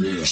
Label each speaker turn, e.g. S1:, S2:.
S1: Yeah.